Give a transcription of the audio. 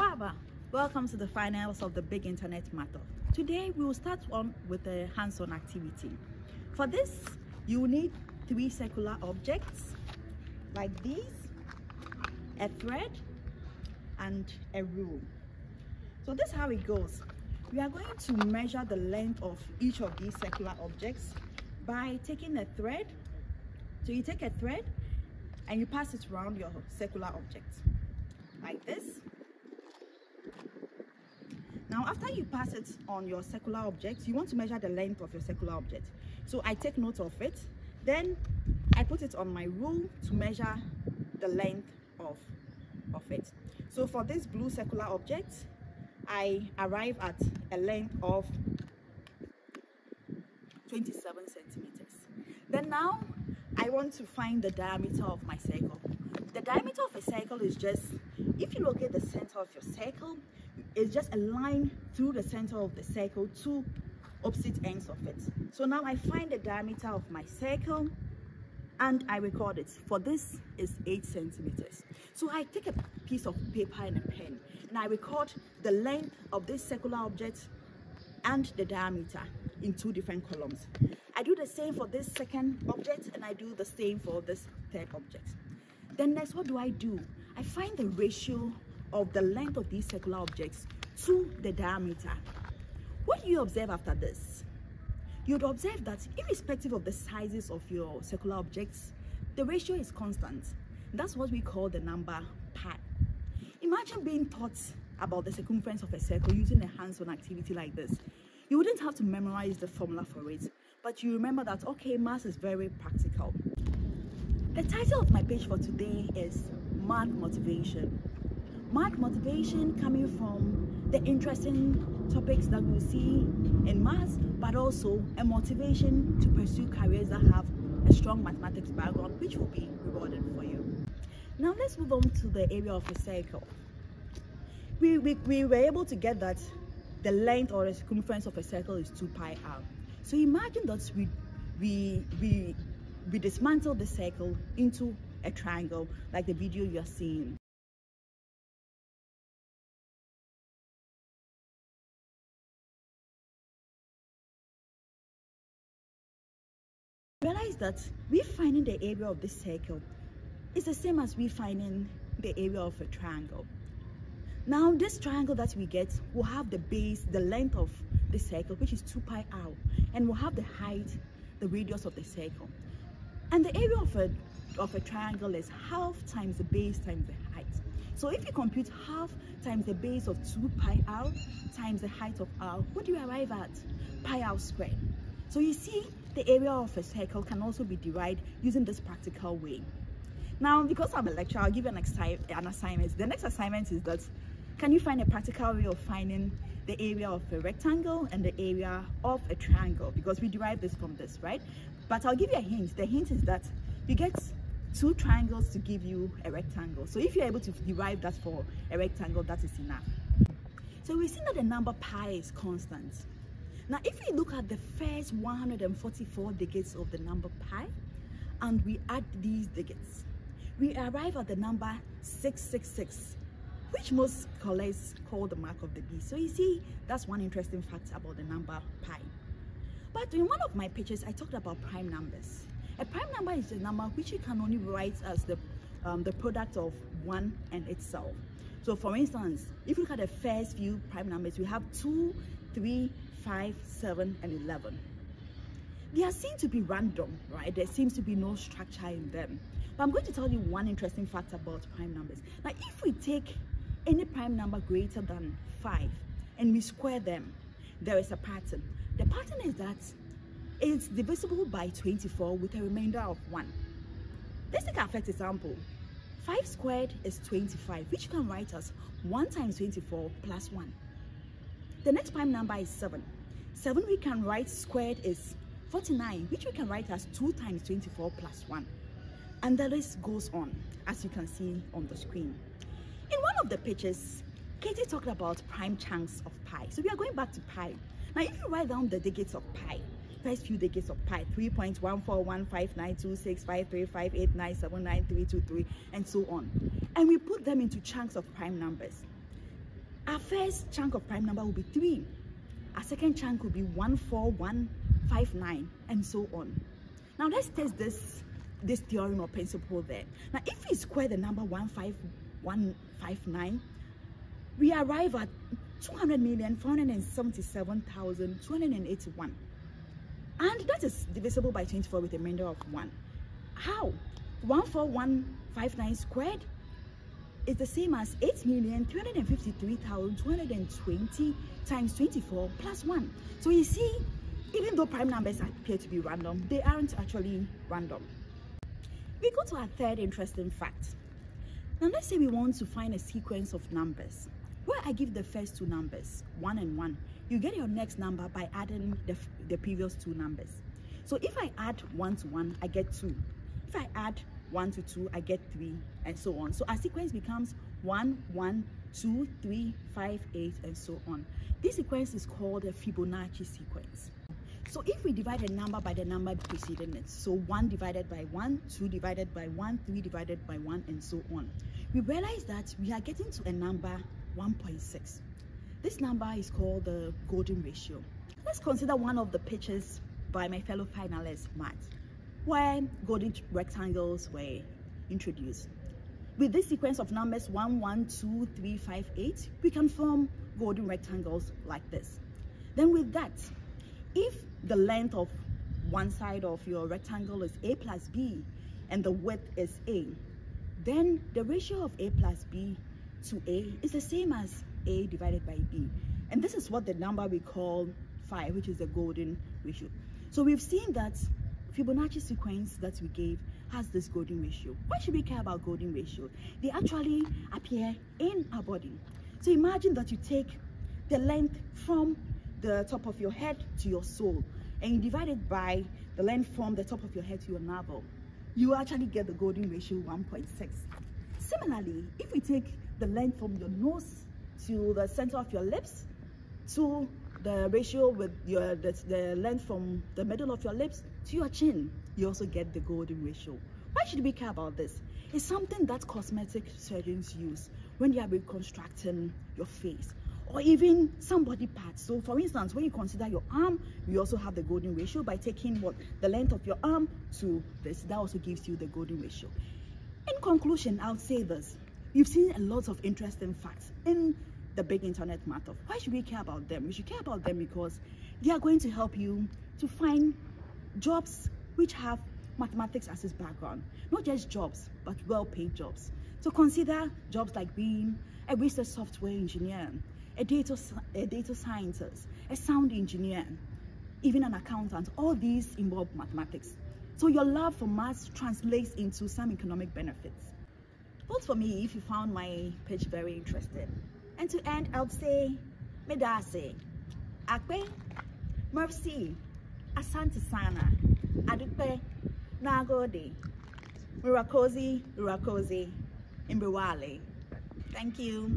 Waba, welcome to the finals of the Big Internet Math Off. Today we will start on with a hands-on activity. For this, you will need three circular objects like these, a thread, and a rule. So this is how it goes. We are going to measure the length of each of these circular objects by taking a thread. So you take a thread and you pass it around your circular object like this. Now after you pass it on your circular object, you want to measure the length of your circular object. So I take note of it, then I put it on my rule to measure the length of, of it. So for this blue circular object, I arrive at a length of 27 centimeters. Then now I want to find the diameter of my circle. The diameter of a circle is just, if you look at the center of your circle, it's just a line through the center of the circle to opposite ends of it. So now I find the diameter of my circle and I record it. For this is 8 centimeters. So I take a piece of paper and a pen and I record the length of this circular object and the diameter in two different columns. I do the same for this second object and I do the same for this third object. Then next, what do I do? I find the ratio of the length of these circular objects to the diameter. What do you observe after this? You'd observe that irrespective of the sizes of your circular objects, the ratio is constant. That's what we call the number pi. Imagine being taught about the circumference of a circle using a hands-on activity like this. You wouldn't have to memorize the formula for it, but you remember that, okay, math is very practical. The title of my page for today is Math Motivation. Math motivation coming from the interesting topics that we'll see in maths, but also a motivation to pursue careers that have a strong mathematics background, which will be rewarded for you. Now let's move on to the area of a circle. We, we, we were able to get that the length or the circumference of a circle is 2 pi r. So imagine that we, we, we, we dismantle the circle into a triangle like the video you're seeing. Realize that we finding the area of this circle is the same as we finding the area of a triangle. Now this triangle that we get will have the base, the length of the circle, which is 2 pi r, and will have the height, the radius of the circle. And the area of a, of a triangle is half times the base times the height. So if you compute half times the base of 2 pi r times the height of r, what do you arrive at? Pi r squared. So you see, the area of a circle can also be derived using this practical way. Now, because I'm a lecturer, I'll give you an, an assignment. The next assignment is that can you find a practical way of finding the area of a rectangle and the area of a triangle? Because we derive this from this, right? But I'll give you a hint. The hint is that you get two triangles to give you a rectangle. So if you're able to derive that for a rectangle, that is enough. So we see that the number pi is constant. Now, if we look at the first 144 digits of the number pi, and we add these digits, we arrive at the number 666 which most scholars call the mark of the beast. So you see, that's one interesting fact about the number pi. But in one of my pages, I talked about prime numbers. A prime number is a number which you can only write as the, um, the product of one and itself. So for instance, if you look at the first few prime numbers, we have 2, 3, 5, 7, and 11. They are seen to be random, right? There seems to be no structure in them. But I'm going to tell you one interesting fact about prime numbers. Now, if we take any prime number greater than 5 and we square them, there is a pattern. The pattern is that it's divisible by 24 with a remainder of 1. Let's take our first example. 5 squared is 25, which you can write as 1 times 24 plus 1. The next prime number is 7. 7 we can write squared is 49, which we can write as 2 times 24 plus 1. And the list goes on, as you can see on the screen. In one of the pictures, Katie talked about prime chunks of pi. So we are going back to pi. Now, if you write down the digits of pi, first few digits of pi, 3.14159265358979323, and so on. And we put them into chunks of prime numbers. Our first chunk of prime number will be 3. Our second chunk will be 14159 and so on. Now let's test this this theorem or principle there. Now if we square the number 15159, we arrive at 200,477,281. And that is divisible by 24 with a remainder of 1. How? 14159 squared is the same as 8,353,220 times 24 plus 1. So you see, even though prime numbers appear to be random, they aren't actually random. We go to our third interesting fact. Now let's say we want to find a sequence of numbers where I give the first two numbers, 1 and 1. You get your next number by adding the, the previous two numbers. So if I add 1 to 1, I get 2. If I add 1 to 2, I get 3, and so on. So our sequence becomes 1, 1, 2, 3, 5, 8, and so on. This sequence is called a Fibonacci sequence. So if we divide a number by the number preceding it, so 1 divided by 1, 2 divided by 1, 3 divided by 1, and so on, we realize that we are getting to a number 1.6. This number is called the golden ratio. Let's consider one of the pictures by my fellow finalist, Matt where golden rectangles were introduced. With this sequence of numbers 1, 1, 2, 3, 5, 8, we can form golden rectangles like this. Then with that, if the length of one side of your rectangle is a plus b and the width is a, then the ratio of a plus b to a is the same as a divided by b. And this is what the number we call phi, which is the golden ratio. So we've seen that Fibonacci sequence that we gave has this golden ratio. Why should we care about golden ratio? They actually appear in our body. So imagine that you take the length from the top of your head to your sole and you divide it by the length from the top of your head to your navel. You actually get the golden ratio 1.6. Similarly, if we take the length from your nose to the center of your lips to the ratio with your the, the length from the middle of your lips to your chin you also get the golden ratio. Why should we care about this? It's something that cosmetic surgeons use when they are reconstructing your face or even some body parts. So for instance when you consider your arm you also have the golden ratio by taking what the length of your arm to this. That also gives you the golden ratio. In conclusion i'll say this. You've seen a lot of interesting facts in the big internet math off. Why should we care about them? We should care about them because they are going to help you to find jobs which have mathematics as its background. Not just jobs, but well-paid jobs. So consider jobs like being a research software engineer, a data, a data scientist, a sound engineer, even an accountant. All these involve mathematics. So your love for maths translates into some economic benefits. Vote for me if you found my pitch very interesting. And to end, I'll say, Medase, Akpe, Mercy, Asante Sana, Adupe, Nagode, Murakozi, Murakozi, Imbriwale. Thank you.